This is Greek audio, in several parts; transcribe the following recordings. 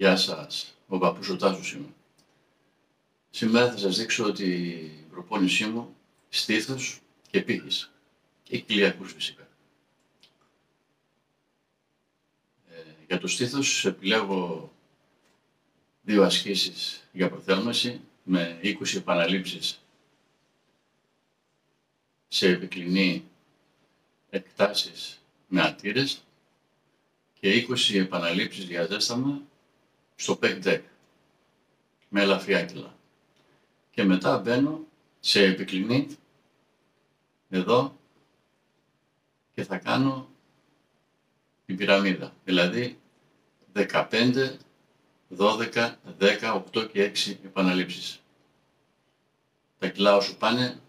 Γεια σας, ο παππούς ο Τάσος είμαι. Σήμερα θα σας δείξω ότι η προπόνησή μου στήθος και πύχης και κοιλιακούς φυσικά. Ε, για το στήθος επιλέγω δύο ασκήσεις για προθέρμανση με 20 επαναλήψεις σε επικλινή εκτάσεις με ατήρες και 20 επαναλήψεις για ζέσταμα στο pec deck με ελαφριά άκυλα. Και μετά μπαίνω σε επικλινή εδώ και θα κάνω την πυραμίδα. Δηλαδή 15, 12, 10, 8 και 6 επαναλήψεις. Τα κιλά όσο πάνε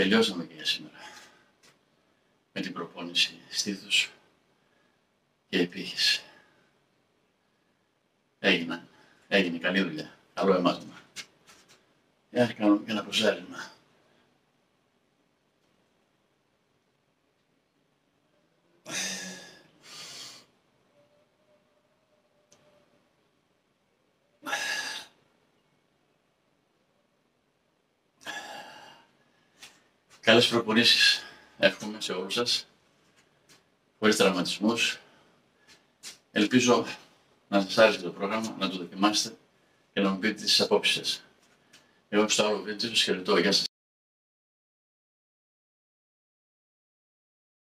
Τελειώσαμε και για σήμερα. Με την προπόνηση στήθους και επίχυση. Έγιναν. Έγινε καλή δουλειά. Καλό εμάζημα. Για να κάνουμε και ένα προσάρισμα. Καλές προπονήσεις εύχομαι σε όλους σας, χωρίς τραυματισμούς. Ελπίζω να σας άρεσε το πρόγραμμα, να το δοκιμάσετε και να μου πείτε τις απόψεις σας. Εγώ στο άλλο βίντεο σας χαιρετώ. Γεια σας.